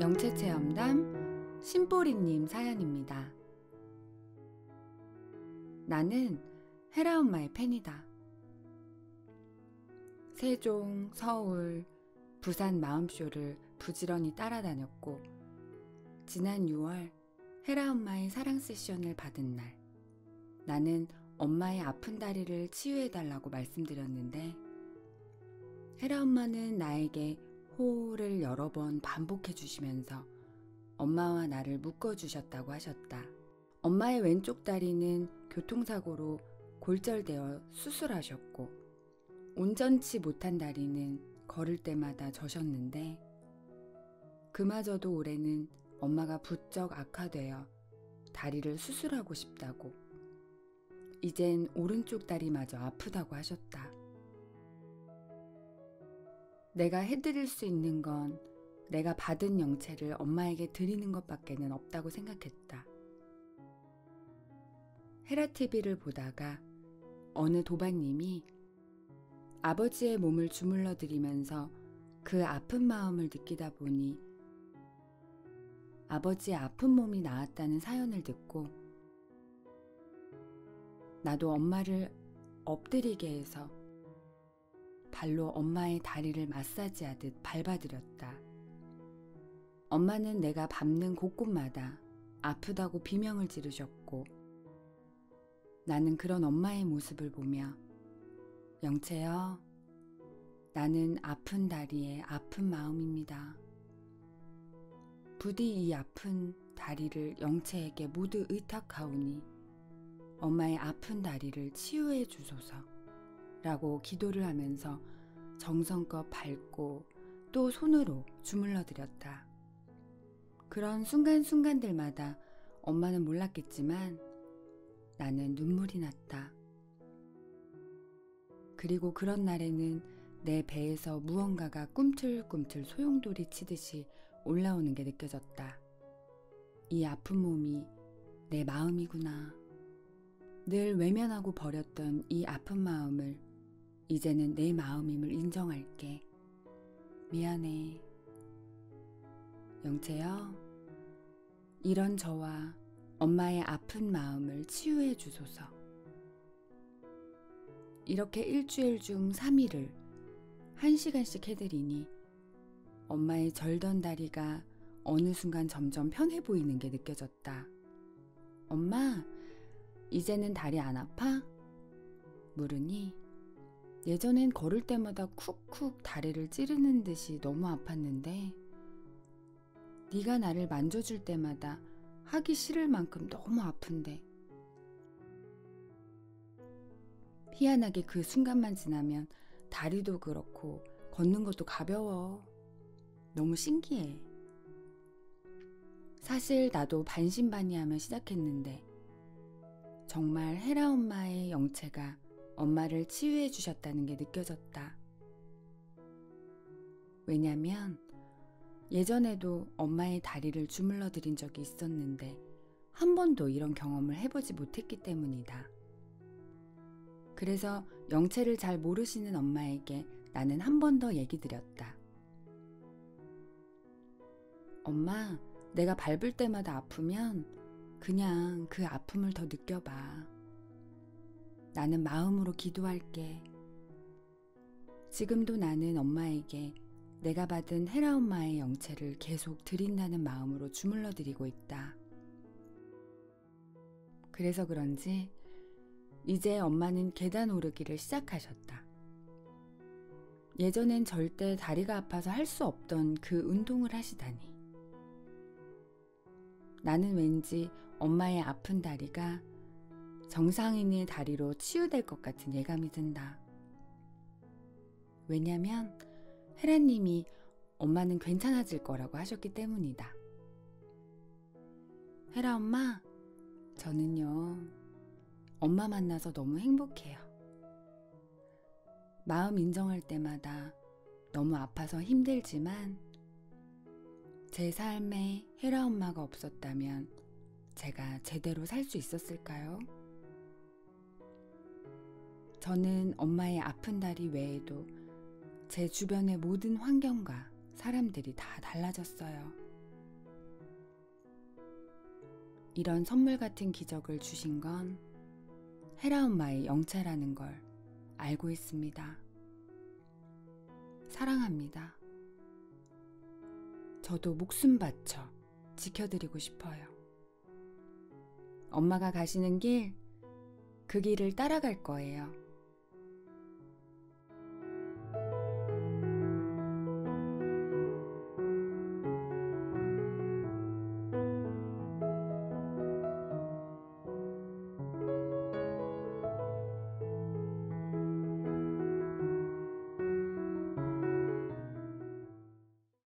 영체체험담 심보리님 사연입니다. 나는 헤라 엄마의 팬이다. 세종, 서울, 부산 마음쇼를 부지런히 따라다녔고, 지난 6월 헤라 엄마의 사랑 세션을 받은 날, 나는 엄마의 아픈 다리를 치유해달라고 말씀드렸는데, 헤라 엄마는 나에게 호를 여러 번 반복해 주시면서 엄마와 나를 묶어 주셨다고 하셨다. 엄마의 왼쪽 다리는 교통사고로 골절되어 수술하셨고, 온전치 못한 다리는 걸을 때마다 져셨는데, 그마저도 올해는 엄마가 부쩍 악화되어 다리를 수술하고 싶다고, 이젠 오른쪽 다리마저 아프다고 하셨다. 내가 해드릴 수 있는 건 내가 받은 영체를 엄마에게 드리는 것밖에는 없다고 생각했다. 헤라TV를 보다가 어느 도반님이 아버지의 몸을 주물러 드리면서 그 아픈 마음을 느끼다 보니 아버지의 아픈 몸이 나았다는 사연을 듣고 나도 엄마를 엎드리게 해서 발로 엄마의 다리를 마사지하듯 밟아드렸다. 엄마는 내가 밟는 곳곳마다 아프다고 비명을 지르셨고 나는 그런 엄마의 모습을 보며 영채여 나는 아픈 다리에 아픈 마음입니다. 부디 이 아픈 다리를 영채에게 모두 의탁하오니 엄마의 아픈 다리를 치유해 주소서. 라고 기도를 하면서 정성껏 밟고 또 손으로 주물러 드렸다. 그런 순간순간들마다 엄마는 몰랐겠지만 나는 눈물이 났다. 그리고 그런 날에는 내 배에서 무언가가 꿈틀꿈틀 소용돌이 치듯이 올라오는 게 느껴졌다. 이 아픈 몸이 내 마음이구나. 늘 외면하고 버렸던 이 아픈 마음을 이제는 내 마음임을 인정할게. 미안해. 영채여, 이런 저와 엄마의 아픈 마음을 치유해 주소서. 이렇게 일주일 중 3일을 1시간씩 해드리니 엄마의 절던 다리가 어느 순간 점점 편해 보이는 게 느껴졌다. 엄마, 이제는 다리 안 아파? 물으니 예전엔 걸을 때마다 쿡쿡 다리를 찌르는 듯이 너무 아팠는데 네가 나를 만져줄 때마다 하기 싫을 만큼 너무 아픈데 희한하게 그 순간만 지나면 다리도 그렇고 걷는 것도 가벼워. 너무 신기해. 사실 나도 반신반의하며 시작했는데 정말 헤라 엄마의 영체가 엄마를 치유해 주셨다는 게 느껴졌다. 왜냐면 예전에도 엄마의 다리를 주물러 드린 적이 있었는데 한 번도 이런 경험을 해보지 못했기 때문이다. 그래서 영체를 잘 모르시는 엄마에게 나는 한 번 더 얘기 드렸다. 엄마, 내가 밟을 때마다 아프면 그냥 그 아픔을 더 느껴봐. 나는 마음으로 기도할게. 지금도 나는 엄마에게 내가 받은 헤라 엄마의 영체를 계속 드린다는 마음으로 주물러 드리고 있다. 그래서 그런지 이제 엄마는 계단 오르기를 시작하셨다. 예전엔 절대 다리가 아파서 할 수 없던 그 운동을 하시다니. 나는 왠지 엄마의 아픈 다리가 정상인의 다리로 치유될 것 같은 예감이 든다. 왜냐면 헤라님이 엄마는 괜찮아질 거라고 하셨기 때문이다. 헤라 엄마, 저는요, 엄마 만나서 너무 행복해요. 마음 인정할 때마다 너무 아파서 힘들지만 제 삶에 헤라 엄마가 없었다면 제가 제대로 살 수 있었을까요? 저는 엄마의 아픈 다리 외에도 제 주변의 모든 환경과 사람들이 다 달라졌어요. 이런 선물 같은 기적을 주신 건 헤라 엄마의 영차라는 걸 알고 있습니다. 사랑합니다. 저도 목숨 바쳐 지켜드리고 싶어요. 엄마가 가시는 길, 그 길을 따라갈 거예요.